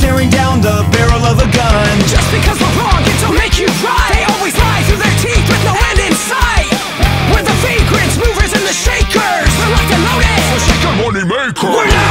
staring down the barrel of a gun. Just because we're wrong, it don't make you right They always lie through their teeth with no end in sight. We're the vagrants, movers, and the shakers. We're like the lotus, the shaker money maker We're not